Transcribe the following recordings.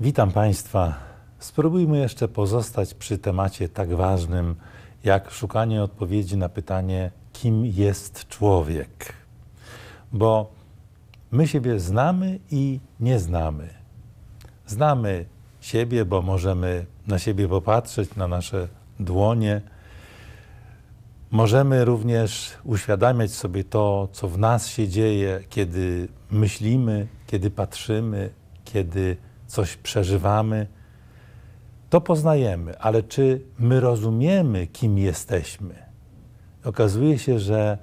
Witam Państwa. Spróbujmy jeszcze pozostać przy temacie tak ważnym, jak szukanie odpowiedzi na pytanie, kim jest człowiek. Bo my siebie znamy i nie znamy. Znamy siebie, bo możemy na siebie popatrzeć, na nasze dłonie. Możemy również uświadamiać sobie to, co w nas się dzieje, kiedy myślimy, kiedy patrzymy, kiedy coś przeżywamy. To poznajemy, ale czy my rozumiemy, kim jesteśmy? Okazuje się, że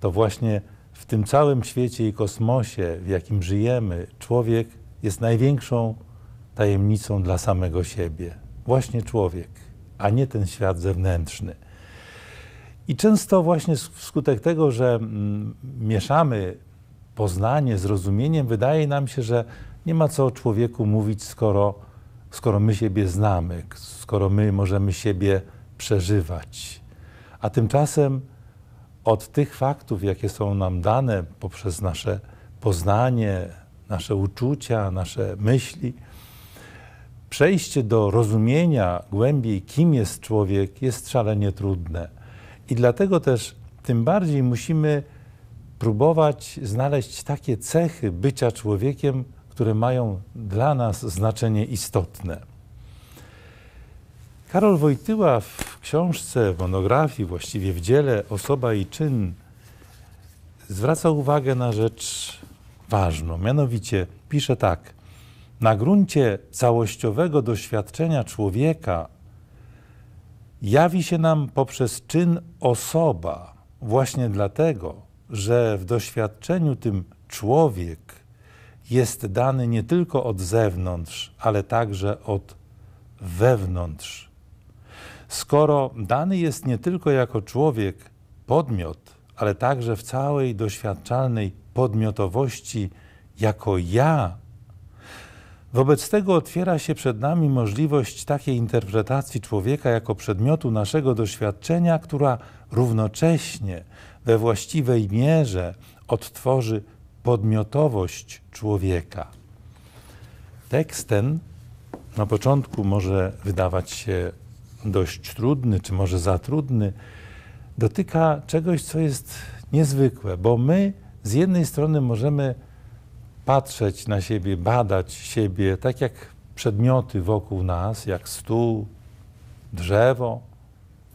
to właśnie w tym całym świecie i kosmosie, w jakim żyjemy, człowiek jest największą tajemnicą dla samego siebie. Właśnie człowiek, a nie ten świat zewnętrzny. I często właśnie wskutek tego, że mm, mieszamy poznanie z rozumieniem, wydaje nam się, że nie ma co o człowieku mówić, skoro, skoro my siebie znamy, skoro my możemy siebie przeżywać. A tymczasem od tych faktów, jakie są nam dane poprzez nasze poznanie, nasze uczucia, nasze myśli, przejście do rozumienia głębiej, kim jest człowiek, jest szalenie trudne. I dlatego też tym bardziej musimy próbować znaleźć takie cechy bycia człowiekiem, które mają dla nas znaczenie istotne. Karol Wojtyła w książce, w monografii, właściwie w dziele Osoba i czyn zwraca uwagę na rzecz ważną. Mianowicie pisze tak: Na gruncie całościowego doświadczenia człowieka jawi się nam poprzez czyn osoba, właśnie dlatego, że w doświadczeniu tym człowiek jest dany nie tylko od zewnątrz, ale także od wewnątrz. Skoro dany jest nie tylko jako człowiek, podmiot, ale także w całej doświadczalnej podmiotowości jako ja, wobec tego otwiera się przed nami możliwość takiej interpretacji człowieka jako przedmiotu naszego doświadczenia, która równocześnie we właściwej mierze odtworzy podmiotowość człowieka. Tekst ten na początku może wydawać się dość trudny, czy może za trudny, dotyka czegoś, co jest niezwykłe, bo my z jednej strony możemy patrzeć na siebie, badać siebie, tak jak przedmioty wokół nas, jak stół, drzewo,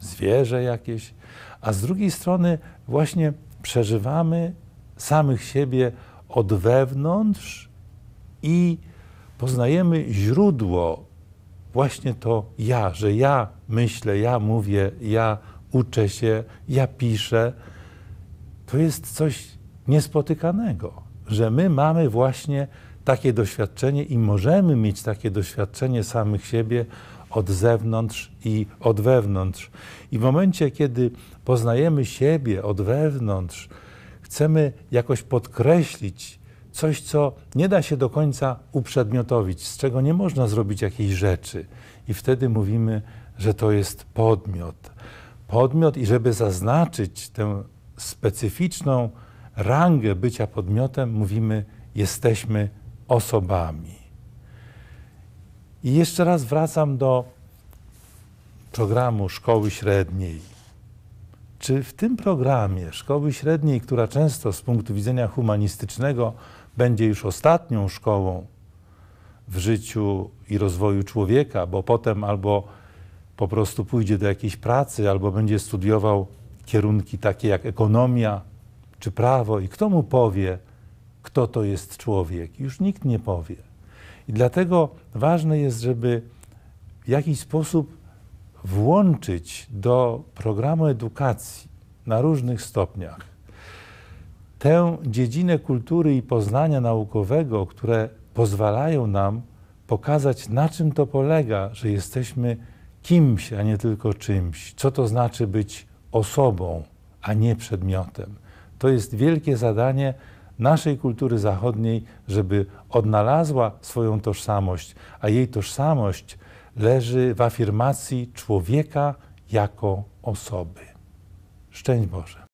zwierzę jakieś, a z drugiej strony właśnie przeżywamy samych siebie od wewnątrz i poznajemy źródło, właśnie to ja, że ja myślę, ja mówię, ja uczę się, ja piszę. To jest coś niespotykanego, że my mamy właśnie takie doświadczenie i możemy mieć takie doświadczenie samych siebie od zewnątrz i od wewnątrz. I w momencie, kiedy poznajemy siebie od wewnątrz, chcemy jakoś podkreślić coś, co nie da się do końca uprzedmiotowić, z czego nie można zrobić jakiejś rzeczy. I wtedy mówimy, że to jest podmiot. Podmiot, i żeby zaznaczyć tę specyficzną rangę bycia podmiotem, mówimy, jesteśmy osobami. I jeszcze raz wracam do programu szkoły średniej. Czy w tym programie szkoły średniej, która często z punktu widzenia humanistycznego będzie już ostatnią szkołą w życiu i rozwoju człowieka, bo potem albo po prostu pójdzie do jakiejś pracy, albo będzie studiował kierunki takie jak ekonomia czy prawo, i kto mu powie, kto to jest człowiek? Już nikt nie powie. I dlatego ważne jest, żeby w jakiś sposób włączyć do programu edukacji na różnych stopniach tę dziedzinę kultury i poznania naukowego, które pozwalają nam pokazać, na czym to polega, że jesteśmy kimś, a nie tylko czymś. Co to znaczy być osobą, a nie przedmiotem. To jest wielkie zadanie naszej kultury zachodniej, żeby odnalazła swoją tożsamość, a jej tożsamość leży w afirmacji człowieka jako osoby. Szczęść Boże.